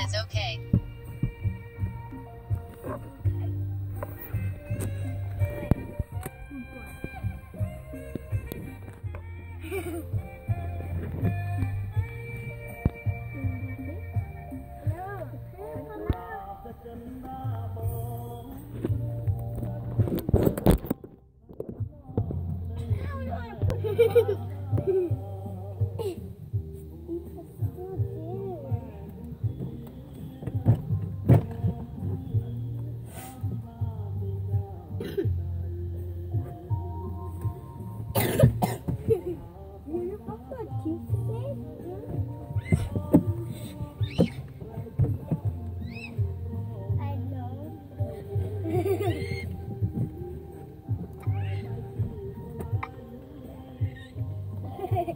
That is okay. I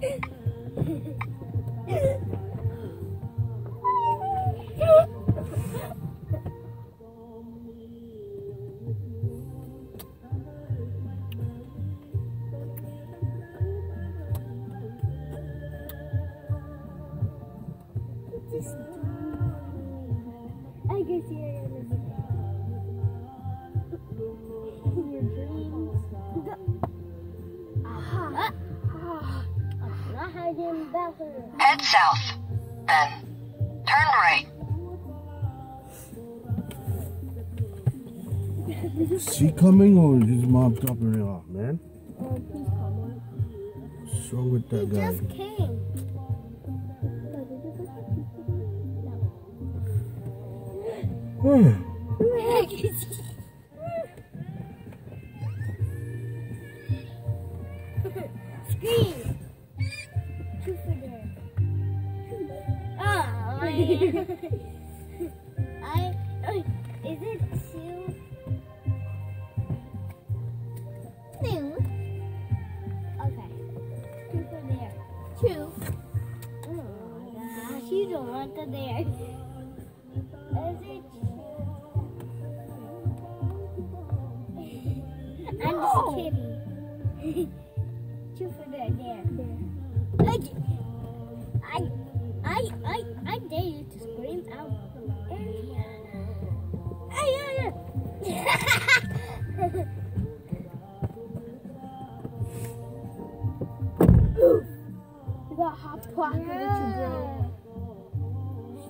I guess you're in Head south. Then turn right. Is she coming or is his mom dropping her off, man? Oh, on. What's wrong with that He guy? just came. Scream. Two. Oh gosh, you don't want the there. Is it two? I'm just kidding. two for there, there. Like, I, I, I,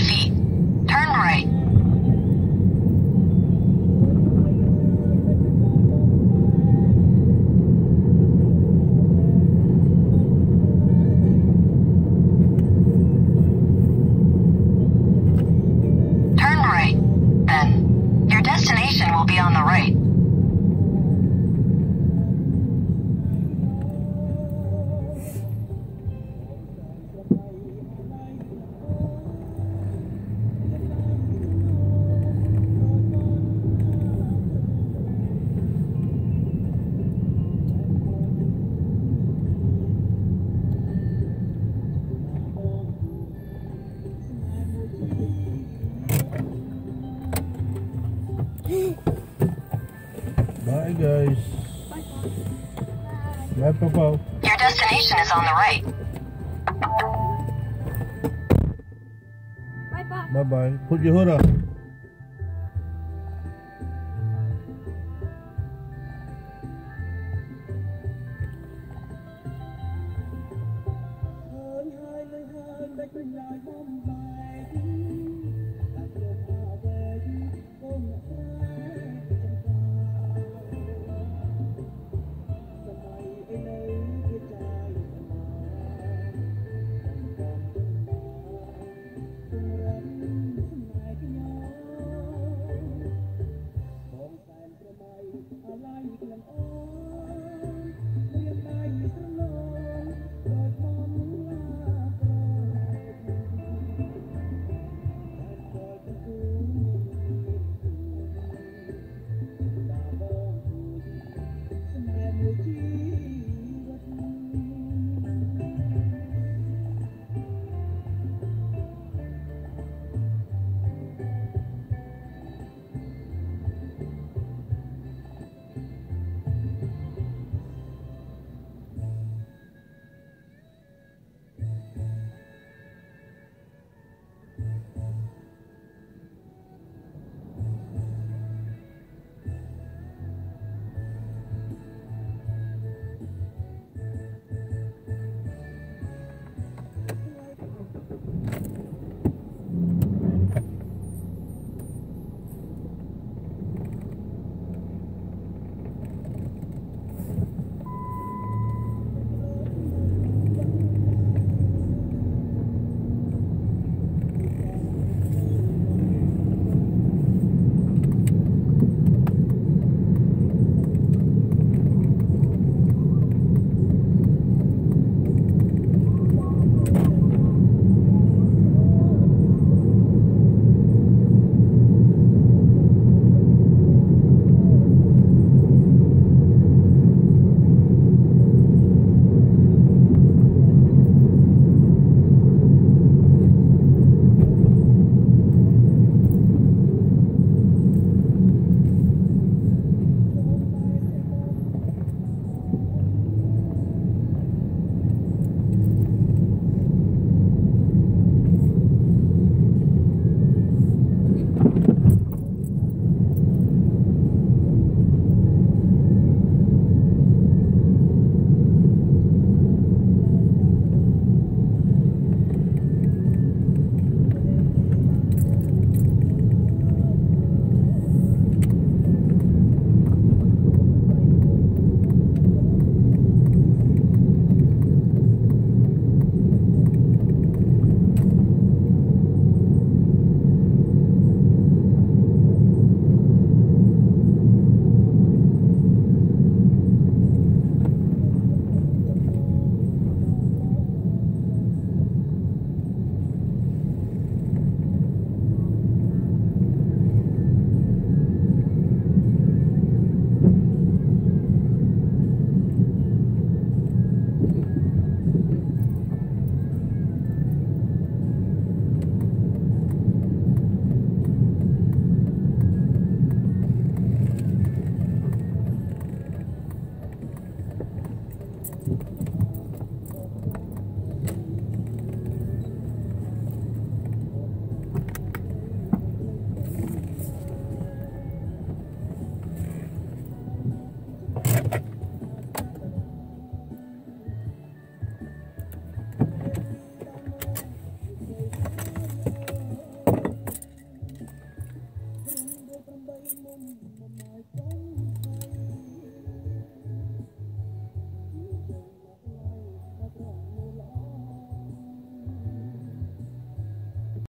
feet, Yep. Your destination is on the right. Bye bye. Bye bye. Put your hood up.